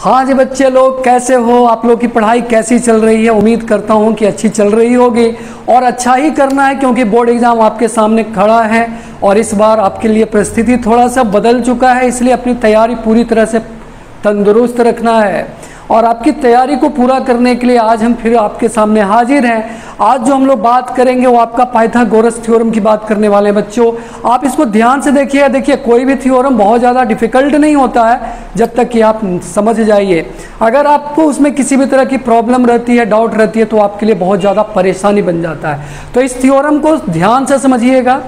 हाँ जी बच्चे लोग, कैसे हो? आप लोग की पढ़ाई कैसी चल रही है? उम्मीद करता हूँ कि अच्छी चल रही होगी। और अच्छा ही करना है, क्योंकि बोर्ड एग्ज़ाम आपके सामने खड़ा है और इस बार आपके लिए परिस्थिति थोड़ा सा बदल चुका है, इसलिए अपनी तैयारी पूरी तरह से तंदुरुस्त रखना है। और आपकी तैयारी को पूरा करने के लिए आज हम फिर आपके सामने हाजिर हैं। आज जो हम लोग बात करेंगे वो आपका पाइथागोरस थ्योरम की बात करने वाले हैं बच्चों। आप इसको ध्यान से देखिए देखिए, कोई भी थ्योरम बहुत ज़्यादा डिफ़िकल्ट नहीं होता है, जब तक कि आप समझ जाइए। अगर आपको उसमें किसी भी तरह की प्रॉब्लम रहती है डाउट रहती है तो आपके लिए बहुत ज़्यादा परेशानी बन जाता है। तो इस थ्योरम को ध्यान से समझिएगा।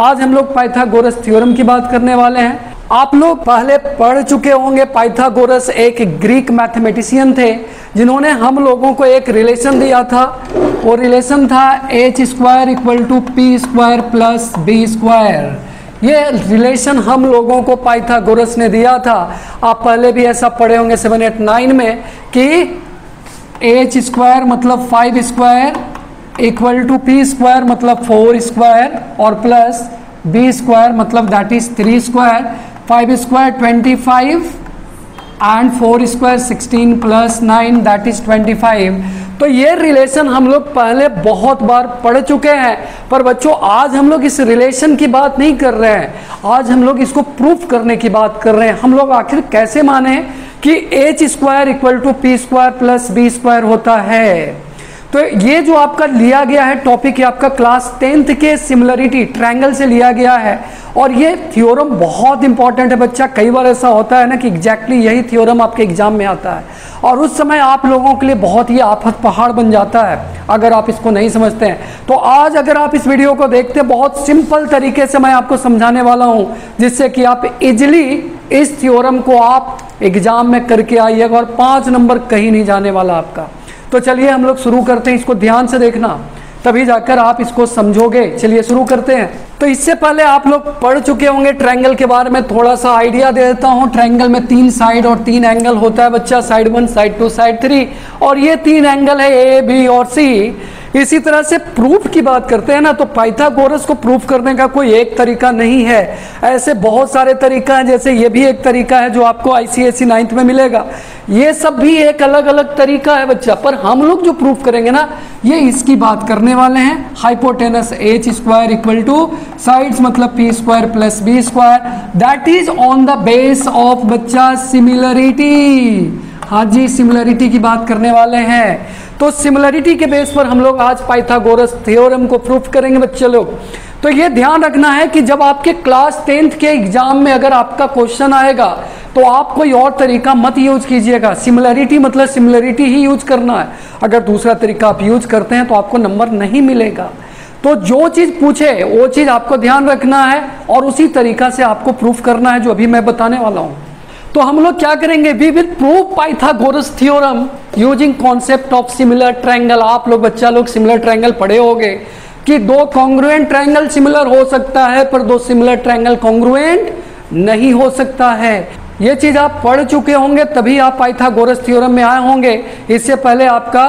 आज हम लोग पाइथागोरस थ्योरम की बात करने वाले हैं। आप लोग पहले पढ़ चुके होंगे, पाइथागोरस एक ग्रीक मैथमेटिशियन थे, जिन्होंने हम लोगों को एक रिलेशन दिया था। वो रिलेशन था H square equal to P square plus B square ये रिलेशन हम लोगों को पाइथागोरस ने दिया था। आप पहले भी ऐसा पढ़े होंगे सेवन एट नाइन में कि एच स्क्वायर मतलब five square equal to P square मतलब फोर स्क्वायर और प्लस बी स्क्वायर मतलब that is three square five square twenty five and four square sixteen plus nine that is twenty five तो ये relation हम लोग पहले बहुत बार पढ़ चुके हैं, पर बच्चों, आज हम लोग इस रिलेशन की बात नहीं कर रहे हैं। आज हम लोग इसको प्रूफ करने की बात कर रहे हैं। हम लोग आखिर कैसे माने कि H square equal to P square plus B square होता है? तो ये जो आपका लिया गया है टॉपिक है आपका क्लास टेंथ के सिमिलरिटी ट्रायंगल से लिया गया है। और ये थ्योरम बहुत इंपॉर्टेंट है बच्चा। कई बार ऐसा होता है ना कि एग्जैक्टली exactly यही थ्योरम आपके एग्ज़ाम में आता है। और उस समय आप लोगों के लिए बहुत ही आफत पहाड़ बन जाता है, अगर आप इसको नहीं समझते हैं। तो आज अगर आप इस वीडियो को देखते हैं, बहुत सिंपल तरीके से मैं आपको समझाने वाला हूँ, जिससे कि आप इजिली इस थ्योरम को आप एग्ज़ाम में करके आइएगा और पाँच नंबर कहीं नहीं जाने वाला आपका। तो चलिए हम लोग शुरू करते हैं, इसको ध्यान से देखना। तभी जाकर आप इसको समझोगे। चलिए शुरू करते हैं। तो इससे पहले आप लोग पढ़ चुके होंगे ट्रायंगल के बारे में, थोड़ा सा आइडिया दे देता हूँ। ट्रायंगल में तीन साइड और तीन एंगल होता है बच्चा side one side two side three और ये तीन एंगल है ए बी और सी इसी तरह से प्रूफ की बात करते हैं ना तो पाइथागोरस को प्रूफ करने का कोई एक तरीका नहीं है। ऐसे बहुत सारे तरीका हैं, जैसे ये भी एक तरीका है जो आपको आईसीएससी नाइन्थ में मिलेगा। ये सब भी एक अलग अलग तरीका है बच्चा, पर हम लोग जो प्रूफ करेंगे ना, ये इसकी बात करने वाले हैं। Hypotenuse H square equal to sides मतलब P square plus B square that is on the base of बच्चा सिमिलरिटी हाँ जी सिमिलरिटी की बात करने वाले हैं। तो सिमिलरिटी के बेस पर हम लोग आज पाइथागोरस थ्योरम को प्रूफ करेंगे बच्चे लोग। तो ये ध्यान रखना है कि जब आपके क्लास टेंथ के एग्ज़ाम में अगर आपका क्वेश्चन आएगा तो आप कोई और तरीका मत यूज़ कीजिएगा। सिमिलरिटी मतलब सिमिलरिटी ही यूज़ करना है। अगर दूसरा तरीका आप यूज़ करते हैं तो आपको नंबर नहीं मिलेगा। तो जो चीज़ पूछे, वो चीज़ आपको ध्यान रखना है और उसी तरीका से आपको प्रूफ करना है जो अभी मैं बताने वाला हूँ। तो हम लोग क्या करेंगे? We will prove Pythagoras theorem using concept of similar triangle आप लोग बच्चा लोग सिमिलर ट्रायंगल पढ़े होंगे कि दो कॉन्ग्रुएंट ट्रायंगल सिमिलर हो सकता है, पर दो सिमिलर ट्रायंगल कॉन्ग्रुएंट नहीं हो सकता है। ये चीज़ आप पढ़ चुके होंगे, तभी आप पाइथागोरस थ्योरम में आए होंगे। इससे पहले आपका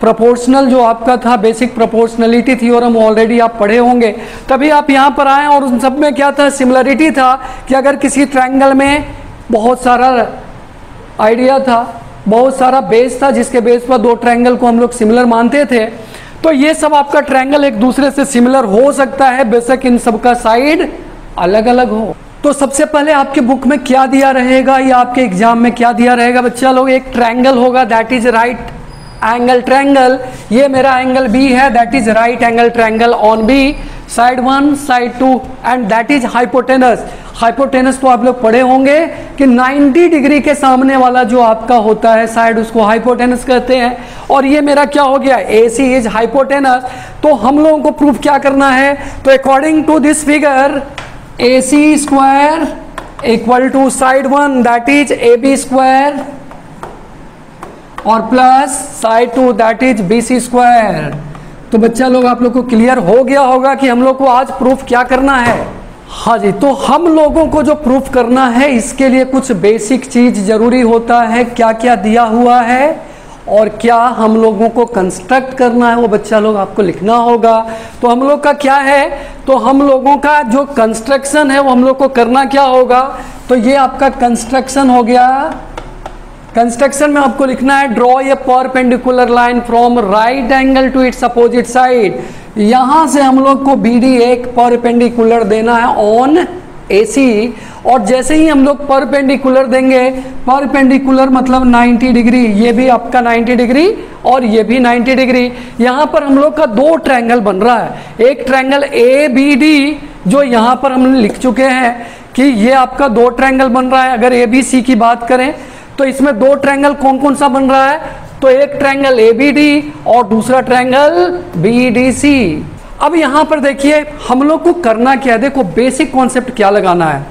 प्रोपोर्शनल जो आपका था बेसिक प्रोपोर्शनलिटी थ्योरम ऑलरेडी आप पढ़े होंगे। तभी आप यहाँ पर आए और उन सब में क्या था सिमिलरिटी था कि अगर किसी ट्रायंगल में बहुत सारा आइडिया था, बहुत सारा बेस था, जिसके बेस पर दो ट्रायंगल को हम लोग सिमिलर मानते थे तो ये सब आपका ट्रायंगल एक दूसरे से सिमिलर हो सकता है। बेशक इन सब का साइड अलग अलग हो। तो सबसे पहले आपके बुक में क्या दिया रहेगा या आपके एग्ज़ाम में क्या दिया रहेगा? बच्चा लोग, एक ट्रायंगल होगा that is right angle triangle ये मेरा एंगल बी है that is right angle triangle on B side one side two and that is hypotenuse hypotenuse तो आप लोग पढ़े होंगे कि 90 डिग्री के सामने वाला जो आपका होता है साइड उसको हाइपोटेनस कहते हैं। और ये मेरा क्या हो गया? ए सी इज़ हाइपोटेनस तो हम लोगों को प्रूफ क्या करना है? तो according to this figure A C square equal to side one that is A B square और plus side two that is B C square तो बच्चा लोग, आप लोग को क्लियर हो गया होगा कि हम लोग को आज प्रूफ क्या करना है? हाँ जी तो हम लोगों को जो प्रूफ करना है, इसके लिए कुछ बेसिक चीज़ ज़रूरी होता है। क्या क्या दिया हुआ है और क्या हम लोगों को कंस्ट्रक्ट करना है, वो बच्चा लोग आपको लिखना होगा। तो हम लोग का क्या है? तो हम लोगों का जो कंस्ट्रक्शन है, वो हम लोग को करना क्या होगा? तो ये आपका कंस्ट्रक्शन हो गया। कंस्ट्रक्शन में आपको लिखना है draw a perpendicular line from right angle to its opposite side यहाँ से हम लोग को बी डी एक परपेंडिकुलर देना है ऑन एसी और जैसे ही हम लोग परपेंडिकुलर देंगे परपेंडिकुलर मतलब 90 डिग्री ये भी आपका 90 डिग्री और ये भी 90 डिग्री यहाँ पर हम लोग का दो ट्रायंगल बन रहा है। एक ट्रायंगल ए बी डी जो यहाँ पर हम लिख चुके हैं कि ये आपका दो ट्रायंगल बन रहा है। अगर ए बी सी की बात करें तो इसमें दो ट्रायंगल कौन कौन सा बन रहा है? तो एक ट्रायंगल ए बी डी और दूसरा ट्रायंगल बी डी सी अब यहाँ पर देखिए, हम लोग को करना क्या है? देखो बेसिक कॉन्सेप्ट क्या लगाना है?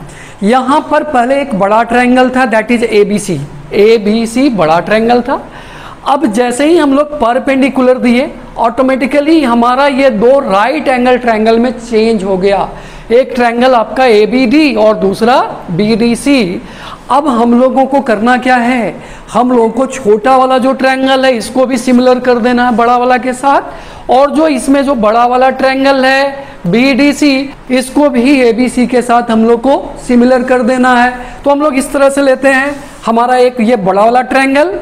यहाँ पर पहले एक बड़ा ट्रायंगल था that is A B C A B C बड़ा ट्रायंगल था। अब जैसे ही हम लोग परपेंडिकुलर दिए ऑटोमेटिकली हमारा ये दो राइट एंगल ट्रायंगल में चेंज हो गया। एक ट्रायंगल आपका ए बी डी और दूसरा बी डी सी अब हम लोगों को करना क्या है? हम लोगों को छोटा वाला जो ट्रायंगल है, इसको भी सिमिलर कर देना है बड़ा वाला के साथ। और जो इसमें जो बड़ा वाला ट्रायंगल है बी डी सी इसको भी ए बी सी के साथ हम लोग को सिमिलर कर देना है। तो हम लोग इस तरह से लेते हैं। हमारा एक ये बड़ा वाला ट्रायंगल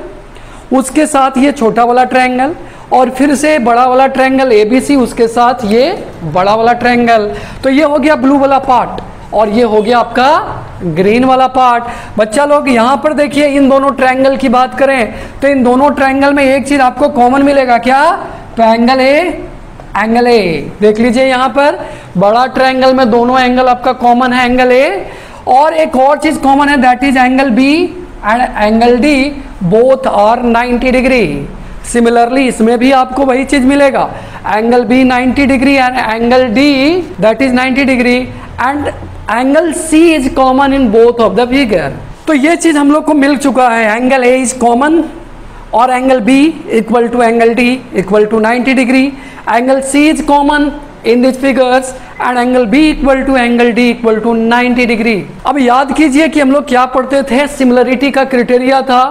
उसके साथ ये छोटा वाला ट्रायंगल और फिर से बड़ा वाला ट्रायंगल एबीसी उसके साथ ये बड़ा वाला ट्रायंगल तो ये हो गया ब्लू वाला पार्ट और ये हो गया आपका ग्रीन वाला पार्ट बच्चा लोग, यहाँ पर देखिए, इन दोनों ट्रायंगल की बात करें तो इन दोनों ट्रायंगल में एक चीज़ आपको कॉमन मिलेगा। क्या? तो एंगल ए एंगल ए देख लीजिए यहाँ पर, बड़ा ट्रायंगल में दोनों एंगल आपका कॉमन है एंगल ए और एक और चीज़ कॉमन है that is angle B and angle D both are 90 degree similarly इसमें भी आपको वही चीज़ मिलेगा। Angle B 90 degree and angle D that is 90 degree and angle C is common in both of the figure तो ये चीज़ हम लोग को मिल चुका है। एंगल ए इज़ कॉमन और angle B equal to angle D equal to 90 degree angle C is common in this figures and angle B equal to angle D equal to 90 degree अब याद कीजिए कि हम लोग क्या पढ़ते थे? सिमिलरिटी का क्रिटेरिया था।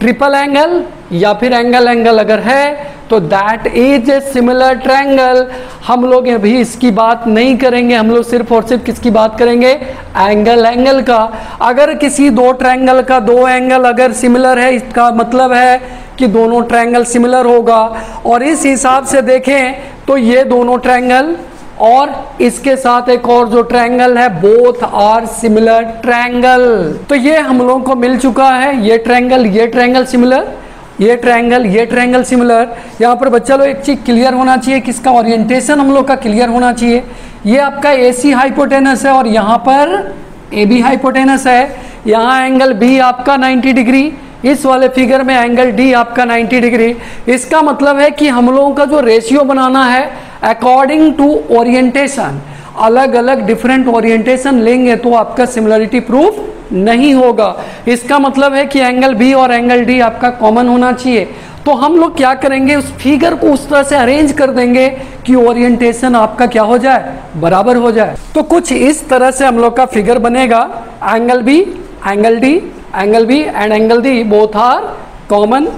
ट्रिपल एंगल या फिर एंगल एंगल अगर है तो that is a similar triangle हम लोग अभी इसकी बात नहीं करेंगे, हम लोग सिर्फ़ और सिर्फ़ किसकी बात करेंगे? एंगल एंगल का। अगर किसी दो ट्रैंगल का दो एंगल अगर सिमिलर है, इसका मतलब है कि दोनों ट्रायंगल सिमिलर होगा। और इस हिसाब से देखें तो ये दोनों ट्रैंगल और इसके साथ एक और जो ट्रायंगल है बोथ आर सिमिलर ट्रायंगल तो ये हम लोगों को मिल चुका है, ये ट्रायंगल ये ट्रायंगल सिमिलर ये ट्रायंगल ये ट्रायंगल सिमिलर यहाँ पर बच्चा लोग एक चीज़ क्लियर होना चाहिए, किसका ओरिएंटेशन हम लोग का क्लियर होना चाहिए। ये आपका ए सी हाइपोटेनस है और यहाँ पर ए बी हाइपोटेनस है। यहाँ एंगल बी आपका 90 डिग्री इस वाले फिगर में एंगल डी आपका 90 डिग्री इसका मतलब है कि हम लोगों का जो रेशियो बनाना है अकॉर्डिंग टू ओरिएंटेशन अलग अलग डिफरेंट ओरिएंटेशन लेंगे तो आपका सिमिलरिटी प्रूफ नहीं होगा। इसका मतलब है कि एंगल बी और एंगल डी आपका कॉमन होना चाहिए। तो हम लोग क्या करेंगे? उस फिगर को उस तरह से अरेंज कर देंगे कि ओरिएंटेशन आपका क्या हो जाए? बराबर हो जाए। तो कुछ इस तरह से हम लोग का फिगर बनेगा। Angle B angle D angle B and angle D both are common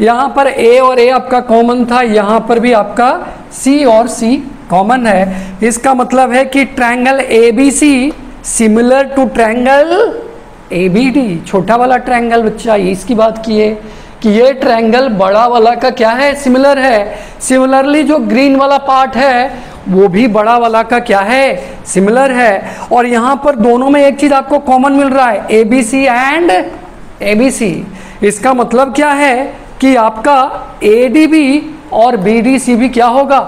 यहाँ पर ए और ए आपका कॉमन था। यहाँ पर भी आपका सी और सी कॉमन है। इसका मतलब है कि triangle A B C similar to triangle A B D छोटा वाला ट्रायंगल बच्चा इसकी बात की है कि ये ट्रायंगल बड़ा वाला का क्या है? सिमिलर है। सिमिलरली जो ग्रीन वाला पार्ट है, वो भी बड़ा वाला का क्या है? सिमिलर है। और यहाँ पर दोनों में एक चीज़ आपको कॉमन मिल रहा है A B C and A B C इसका मतलब क्या है कि आपका ए डी बी और बी डी सी भी क्या होगा?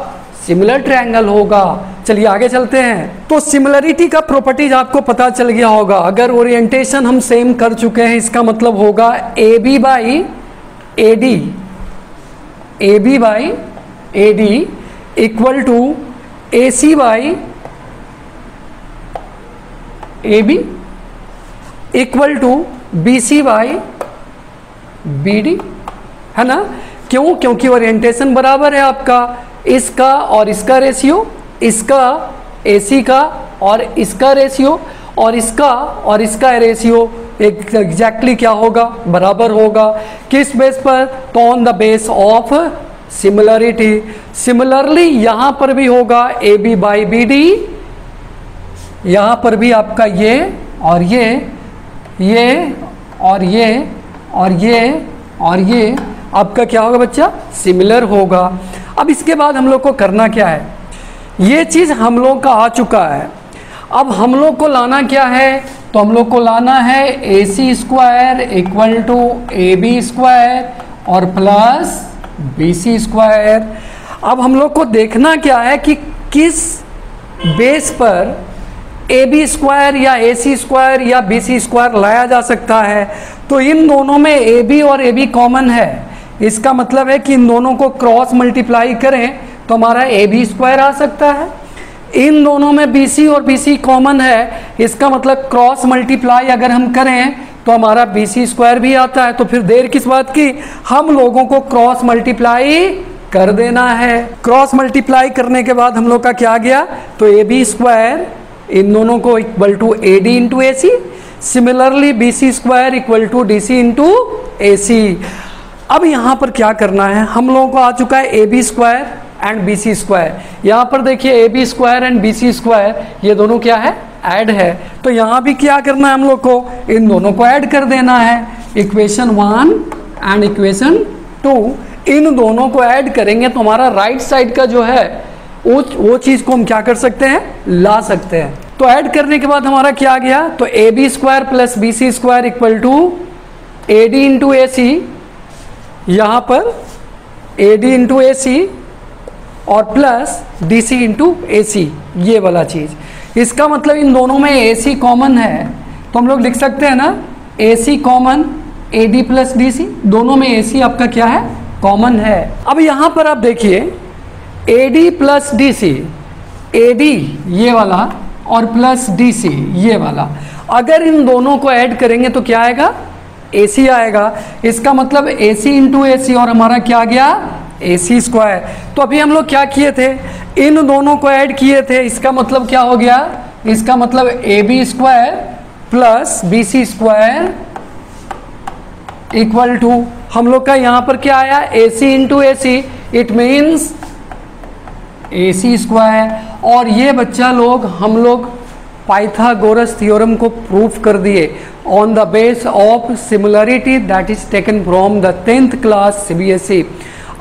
सिमिलर ट्रायंगल होगा। चलिए आगे चलते हैं। तो सिमिलरिटी का प्रॉपर्टीज़ आपको पता चल गया होगा। अगर ओरिएंटेशन हम सेम कर चुके हैं, इसका मतलब होगा A B by A D A B by A D equal to A C by A B equal to B C by B D है ना? क्यों? क्योंकि ओरिएंटेशन बराबर है आपका। इसका और इसका रेशियो इसका एसी का और इसका रेशियो और इसका और इसका रेशियो एग्जैक्टली क्या होगा? बराबर होगा। किस बेस पर? तो on the base of similarity similarly यहाँ पर भी होगा A B by B D यहाँ पर भी आपका ये और ये ये और ये और ये और ये। आपका क्या होगा बच्चा? सिमिलर होगा। अब इसके बाद हम लोग को करना क्या है? ये चीज़ हम लोग का आ चुका है। अब हम लोग को लाना क्या है? तो हम लोग को लाना है A C square equal to A B square और प्लस बी सी स्क्वायर अब हम लोग को देखना क्या है कि किस बेस पर ए बी स्क्वायर या ए सी स्क्वायर या बी सी स्क्वायर लाया जा सकता है। तो इन दोनों में ए बी और ए बी कॉमन है। इसका मतलब है कि इन दोनों को क्रॉस मल्टीप्लाई करें तो हमारा ए बी स्क्वायर आ सकता है। इन दोनों में बी सी और बी सी कॉमन है, इसका मतलब क्रॉस मल्टीप्लाई अगर हम करें तो हमारा बी सी स्क्वायर भी आता है। तो फिर देर किस बात की? हम लोगों को क्रॉस मल्टीप्लाई कर देना है। क्रॉस मल्टीप्लाई करने के बाद हम लोग का क्या गया? तो ए बी स्क्वायर इन दोनों को equal to A D into A C similarly B C square equal to D C into A C अब यहाँ पर क्या करना है? हम लोगों को आ चुका है A B square and B C square यहाँ पर देखिए A B square and B C square ये दोनों क्या है? ऐड है। तो यहाँ भी क्या करना है हम लोग को? इन दोनों को ऐड कर देना है। Equation one and equation two इन दोनों को ऐड करेंगे तो हमारा राइट साइड का जो है, वो वो चीज़ को हम क्या कर सकते हैं? ला सकते हैं। तो ऐड करने के बाद हमारा क्या गया? तो A B square plus B C square equal to A D into A C यहाँ पर A D into A C और plus D C into A C ये वाला चीज़। इसका मतलब इन दोनों में ए सी कॉमन है। तो हम लोग लिख सकते हैं ना A C common A D plus D C दोनों में ए सी आपका क्या है? कॉमन है। अब यहाँ पर आप देखिए A D plus D C A D ये वाला और प्लस डी सी ये वाला। अगर इन दोनों को ऐड करेंगे तो क्या आएगा? ए सी आएगा। इसका मतलब ए सी इंटू ए सी और हमारा क्या गया? ए सी स्क्वायर तो अभी हम लोग क्या किए थे? इन दोनों को ऐड किए थे। इसका मतलब क्या हो गया? इसका मतलब A B square plus B C square equal to हम लोग का यहाँ पर क्या आया? A C into A C it means A C square और ये बच्चा लोग, हम लोग पाइथागोरस थ्योरम को प्रूफ कर दिए। On the base of similarity that is taken from the tenth class CBSE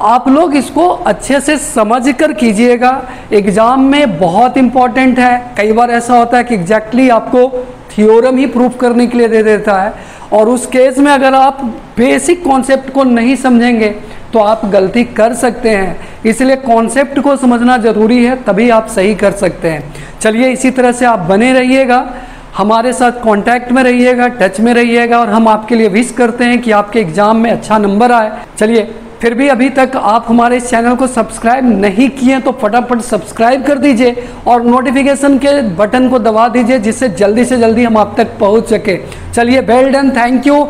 आप लोग इसको अच्छे से समझ कर कीजिएगा। एग्ज़ाम में बहुत इंपॉर्टेंट है। कई बार ऐसा होता है कि एग्जैक्टली exactly आपको थियोरम ही प्रूफ करने के लिए दे देता है। और उस केस में अगर आप बेसिक कॉन्सेप्ट को नहीं समझेंगे तो आप गलती कर सकते हैं। इसलिए कॉन्सेप्ट को समझना ज़रूरी है, तभी आप सही कर सकते हैं। चलिए इसी तरह से आप बने रहिएगा, हमारे साथ कांटेक्ट में रहिएगा टच में रहिएगा और हम आपके लिए विश करते हैं कि आपके एग्ज़ाम में अच्छा नंबर आए। चलिए, फिर भी अभी तक आप हमारे इस चैनल को सब्सक्राइब नहीं किए तो फटाफट सब्सक्राइब कर दीजिए और नोटिफिकेशन के बटन को दबा दीजिए, जिससे जल्दी से जल्दी हम आप तक पहुँच सके। चलिए वेल डन थैंक यू